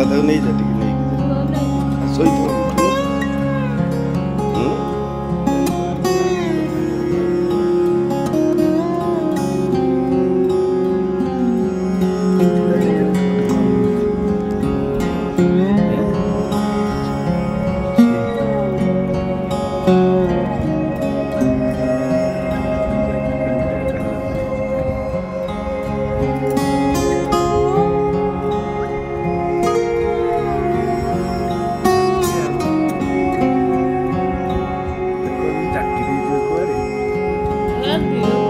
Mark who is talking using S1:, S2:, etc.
S1: Other नहीं चलेगी
S2: love you.